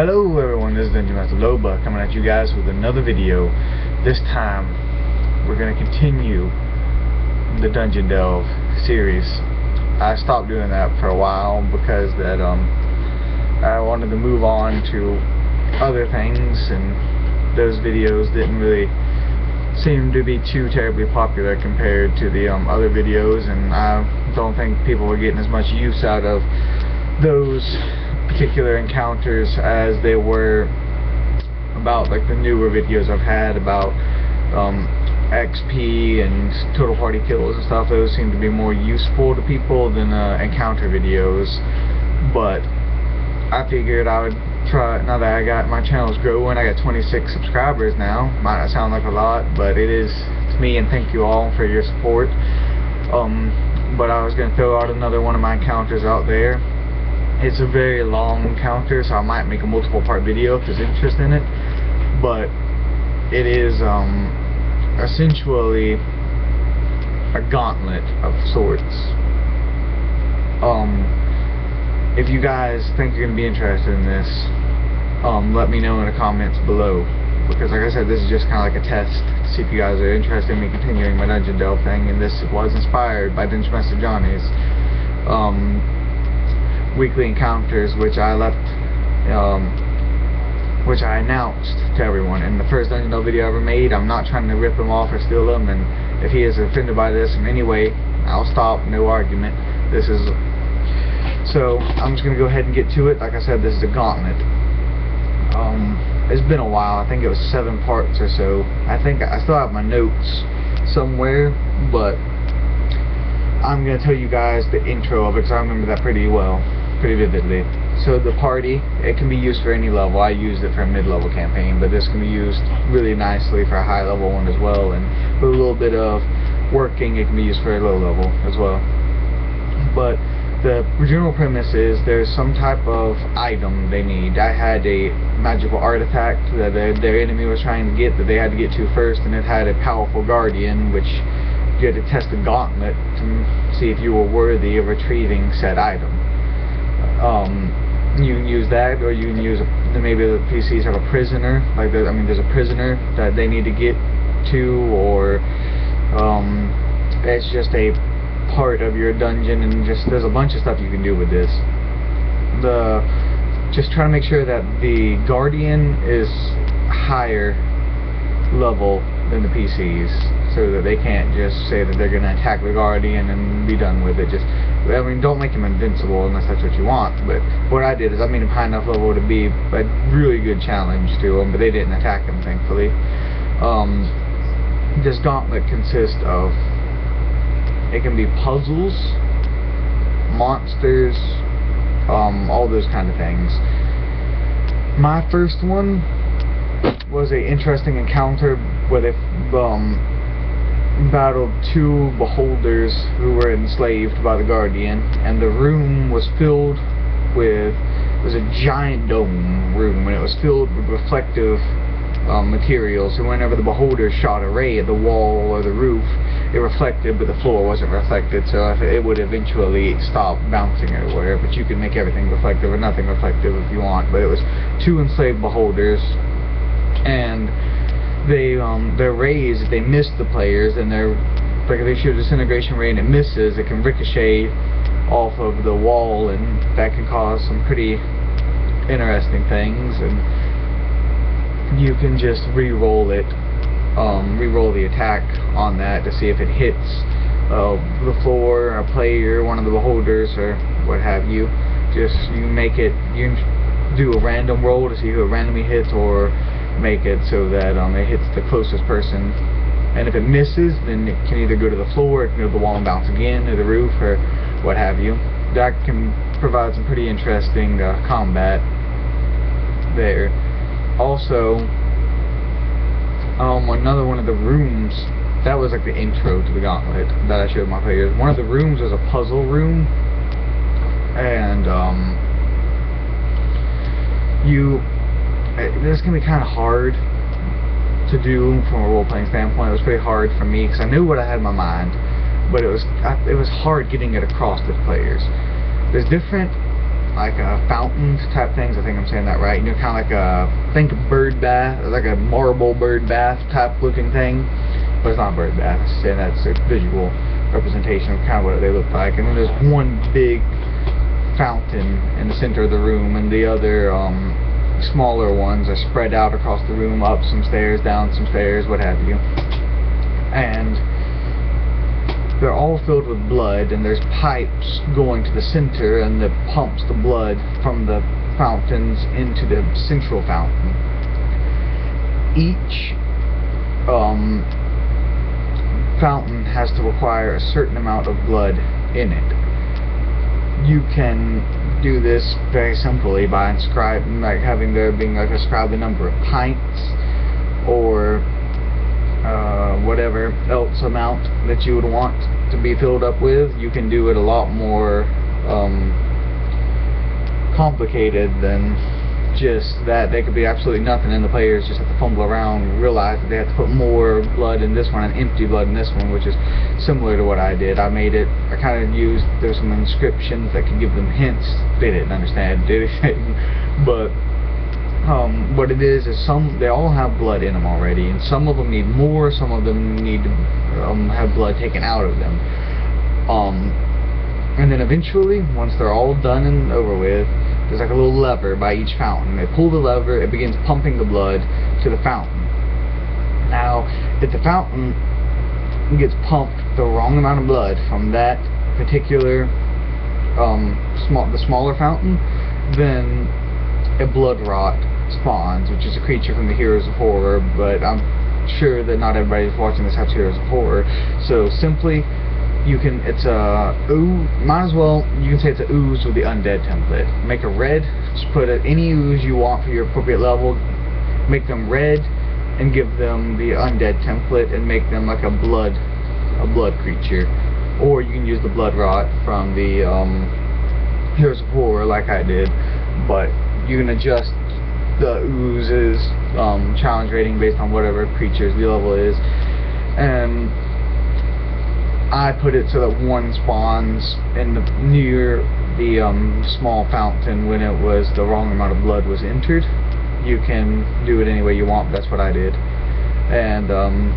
Hello everyone, this is Master Bloba coming at you guys with another video. This time, we're going to continue the Dungeon Delve series. I stopped doing that for a while because that um I wanted to move on to other things and those videos didn't really seem to be too terribly popular compared to the um, other videos and I don't think people were getting as much use out of those particular encounters as they were about like the newer videos I've had about um, XP and total party kills and stuff. Those seem to be more useful to people than uh, encounter videos. But I figured I would try, now that I got my channel's growing, I got 26 subscribers now. Might not sound like a lot, but it is to me and thank you all for your support. Um, but I was going to throw out another one of my encounters out there it's a very long encounter, so I might make a multiple part video if there's interest in it. But it is um, essentially a gauntlet of sorts. Um, if you guys think you're going to be interested in this, um, let me know in the comments below. Because like I said, this is just kind of like a test to see if you guys are interested in me continuing my Dungeon Delve thing. And this was inspired by Dungeon Master Johnny's. Um, weekly encounters, which I left, um, which I announced to everyone in the first Dungeon Delve video I ever made. I'm not trying to rip him off or steal him, and if he is offended by this in any way, I'll stop, no argument. This is, so I'm just going to go ahead and get to it. Like I said, this is a gauntlet. Um, it's been a while. I think it was seven parts or so. I think I still have my notes somewhere, but I'm going to tell you guys the intro of it because I remember that pretty well pretty vividly. So the party, it can be used for any level. I used it for a mid-level campaign, but this can be used really nicely for a high-level one as well. And with a little bit of working, it can be used for a low level as well. But the general premise is there's some type of item they need. I had a magical artifact that their, their enemy was trying to get that they had to get to first, and it had a powerful guardian, which you had to test a gauntlet to see if you were worthy of retrieving said item um, you can use that, or you can use a, maybe the PCs have a prisoner. Like I mean, there's a prisoner that they need to get to, or um, it's just a part of your dungeon, and just there's a bunch of stuff you can do with this. The just trying to make sure that the guardian is higher level than the PCs so that they can't just say that they're going to attack the Guardian and be done with it. Just, I mean, don't make him invincible unless that's what you want. But what I did is I made him high enough level to be a really good challenge to him, but they didn't attack him, thankfully. Um, this gauntlet consists of, it can be puzzles, monsters, um, all those kind of things. My first one was a interesting encounter with a um, battled two beholders who were enslaved by the Guardian, and the room was filled with it was a giant dome room, and it was filled with reflective um, materials. And whenever the beholder shot a ray at the wall or the roof, it reflected, but the floor wasn't reflected. So it would eventually stop bouncing everywhere. But you can make everything reflective or nothing reflective if you want. But it was two enslaved beholders, and they um their rays if they miss the players and they're like if they shoot a disintegration ray and it misses it can ricochet off of the wall and that can cause some pretty interesting things and you can just re-roll it um, re-roll the attack on that to see if it hits uh, the floor, a player, one of the beholders, or what have you. Just you make it, you do a random roll to see who it randomly hits, or make it so that um, it hits the closest person. And if it misses, then it can either go to the floor, it can go to the wall and bounce again, or the roof, or what have you. That can provide some pretty interesting uh, combat there. Also, um, another one of the rooms, that was like the intro to the gauntlet that I showed my players. One of the rooms was a puzzle room, and um, you this can be kind of hard to do from a role-playing standpoint. It was pretty hard for me because I knew what I had in my mind, but it was it was hard getting it across to players. There's different like a fountains type things. I think I'm saying that right. You know, kind of like a think bird bath, like a marble bird bath type looking thing, but it's not a bird bath. I'm saying that's a visual representation of kind of what they look like. And then there's one big fountain in the center of the room, and the other um, smaller ones are spread out across the room, up some stairs, down some stairs, what have you. And they're all filled with blood, and there's pipes going to the center, and that pumps the blood from the fountains into the central fountain. Each um, fountain has to require a certain amount of blood in it. You can do this very simply by inscribing, like having there being like ascribed the number of pints or uh, whatever else amount that you would want to be filled up with. You can do it a lot more um, complicated than just that. They could be absolutely nothing, and the players just have to fumble around, realize that they have to put more blood in this one and empty blood in this one, which is similar to what I did. I made it. I kind of used there's some inscriptions that could give them hints. They didn't understand anything, but um, what it is is some they all have blood in them already, and some of them need more, some of them need to um, have blood taken out of them. Um, and then eventually, once they're all done and over with, there's like a little lever by each fountain. They pull the lever, it begins pumping the blood to the fountain. Now, if the fountain gets pumped the wrong amount of blood from that particular um, small, the smaller fountain, then a blood rot spawns, which is a creature from the Heroes of Horror, but I'm sure that not everybody who's watching this has Heroes of Horror. So simply, you can, it's a ooze, might as well, you can say it's a ooze with the undead template. Make a red, just put any ooze you want for your appropriate level, make them red, and give them the undead template, and make them like a blood, a blood creature. Or you can use the blood rot from the um, Heroes of Horror like I did, but you can adjust the ooze's um, challenge rating based on whatever creature's the level is. And I put it so that one spawns in the near the um, small fountain when it was the wrong amount of blood was entered. You can do it any way you want. That's what I did, and um,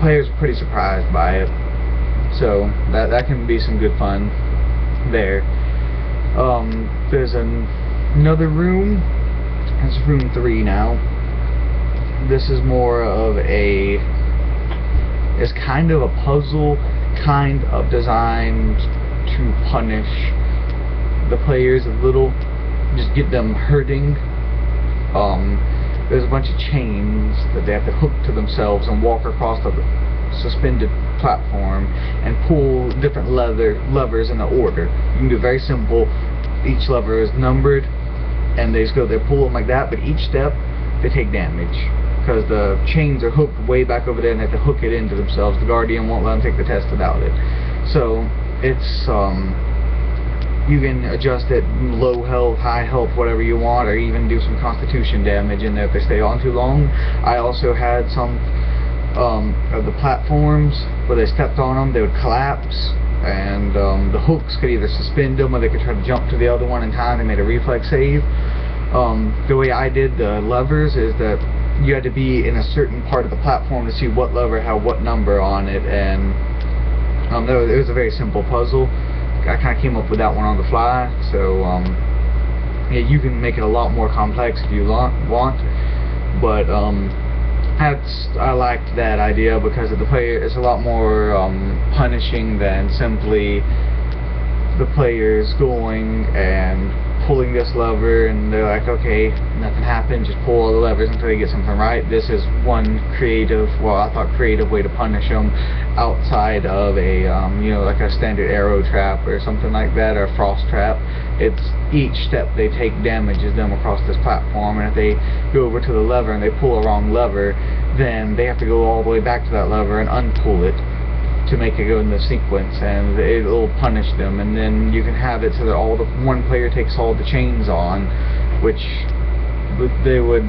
players pretty surprised by it. So that that can be some good fun there. Um, there's an, another room it's room three now. This is more of a it's kind of a puzzle kind of designed to punish the players a little just get them hurting. Um, there's a bunch of chains that they have to hook to themselves and walk across the suspended platform and pull different leather levers in the order. You can do very simple. Each lever is numbered and they just go there, pull them like that, but each step they take damage because the chains are hooked way back over there and they have to hook it into themselves. The Guardian won't let them take the test without it. So it's um, you can adjust it low health, high health, whatever you want, or even do some constitution damage in there if they stay on too long. I also had some um, of the platforms where they stepped on them, they would collapse and um, the hooks could either suspend them or they could try to jump to the other one in time. They made a reflex save. Um, the way I did the levers is that you had to be in a certain part of the platform to see what lever had what number on it, and um, it, was, it was a very simple puzzle. I kind of came up with that one on the fly, so um, yeah, you can make it a lot more complex if you want, but um, that's I liked that idea because of the player it's a lot more um, punishing than simply the players going and pulling this lever and they're like, okay, nothing happened, just pull all the levers until they get something right. This is one creative, well, I thought creative way to punish them outside of a, um, you know, like a standard arrow trap or something like that, or a frost trap. It's each step they take damages them across this platform, and if they go over to the lever and they pull a wrong lever, then they have to go all the way back to that lever and unpull it to make it go in the sequence and it'll punish them and then you can have it so that all the one player takes all the chains on which they would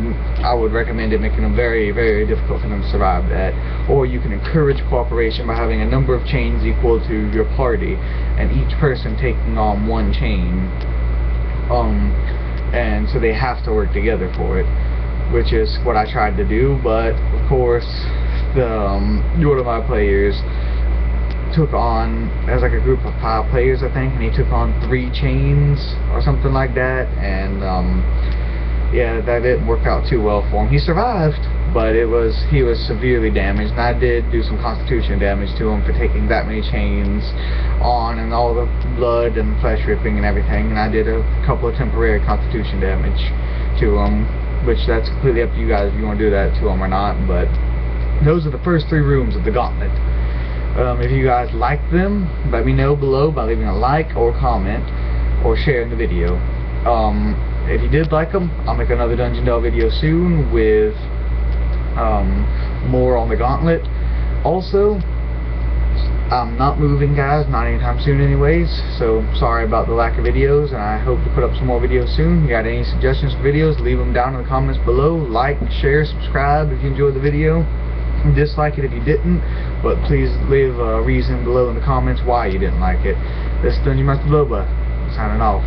I would recommend it making them very very difficult for them to survive that or you can encourage cooperation by having a number of chains equal to your party and each person taking on one chain Um, and so they have to work together for it, which is what I tried to do. But of course, the um, one of my players took on as like a group of five players, I think, and he took on three chains or something like that, and um, yeah, that didn't work out too well for him. He survived, but it was he was severely damaged, and I did do some constitution damage to him for taking that many chains on, and all the blood and flesh ripping and everything, and I did a couple of temporary constitution damage to him, which that's completely up to you guys if you want to do that to him or not, but those are the first three rooms of the gauntlet. Um, if you guys like them, let me know below by leaving a like or comment or sharing the video. Um, if you did like them, I'll make another Dungeon Delve video soon with um, more on the Gauntlet. Also, I'm not moving guys, not anytime soon anyways, so sorry about the lack of videos, and I hope to put up some more videos soon. If You got any suggestions for videos, leave them down in the comments below. Like, share, subscribe if you enjoyed the video dislike it if you didn't, but please leave a reason below in the comments why you didn't like it. This is Dungeon Master Bloba, signing off.